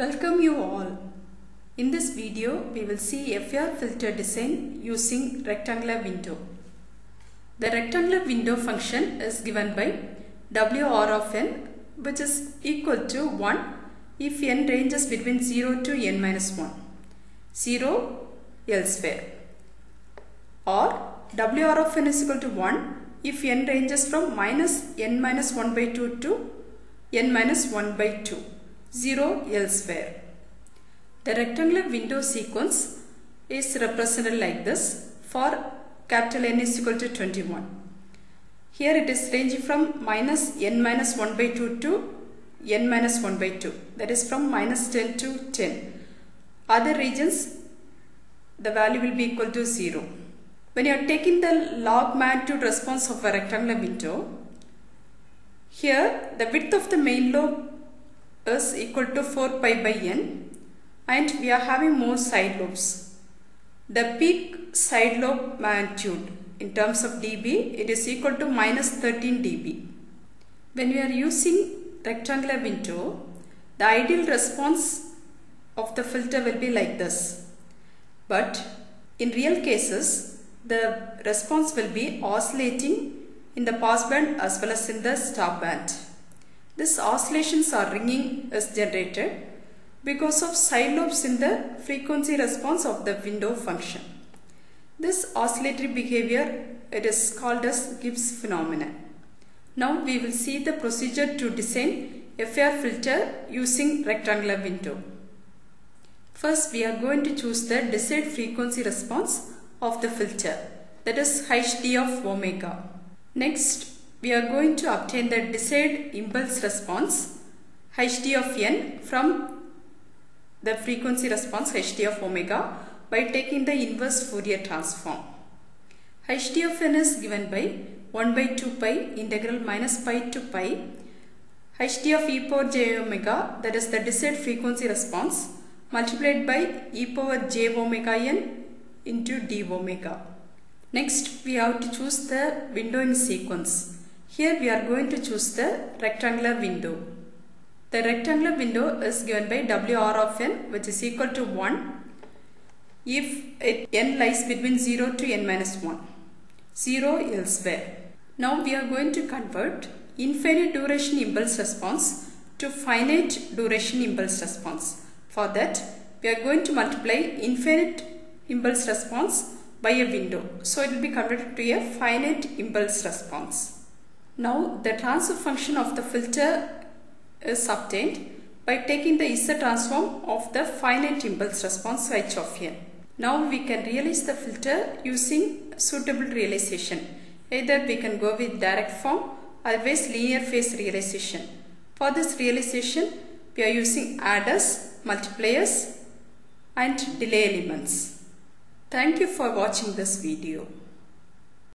Welcome you all. In this video, we will see FIR filter design using rectangular window. The rectangular window function is given by WR of n which is equal to 1 if n ranges between 0 to n minus 1. 0 elsewhere. Or WR of n is equal to 1 if n ranges from minus n minus 1 by 2 to n minus 1 by 2. 0 elsewhere. The rectangular window sequence is represented like this for capital N is equal to 21. Here it is ranging from minus n minus 1 by 2 to n minus 1 by 2 that is from minus 10 to 10. Other regions the value will be equal to 0. When you are taking the log magnitude response of a rectangular window, here the width of the main lobe is equal to 4 pi by n and we are having more side lobes. The peak side lobe magnitude in terms of dB it is equal to minus 13 dB. When we are using rectangular window the ideal response of the filter will be like this. But in real cases the response will be oscillating in the passband as well as in the stop band. These oscillations or ringing is generated because of side lobes in the frequency response of the window function. This oscillatory behavior it is called as Gibbs phenomenon. Now we will see the procedure to design FIR filter using rectangular window. First we are going to choose the desired frequency response of the filter that is hd of omega. Next we are going to obtain the desired impulse response hd of n from the frequency response hd of omega by taking the inverse Fourier transform. hd of n is given by 1 by 2 pi integral minus pi to pi hd of e power j omega that is the desired frequency response multiplied by e power j omega n into d omega. Next we have to choose the window in sequence. Here we are going to choose the rectangular window. The rectangular window is given by WR of n which is equal to 1 if it, n lies between 0 to n minus 1. 0 elsewhere. Now we are going to convert infinite duration impulse response to finite duration impulse response. For that we are going to multiply infinite impulse response by a window. So it will be converted to a finite impulse response. Now the transfer function of the filter is obtained by taking the Z transform of the finite impulse response h of n. Now we can realize the filter using suitable realization. Either we can go with direct form or with linear phase realization. For this realization we are using adders, multipliers and delay elements. Thank you for watching this video.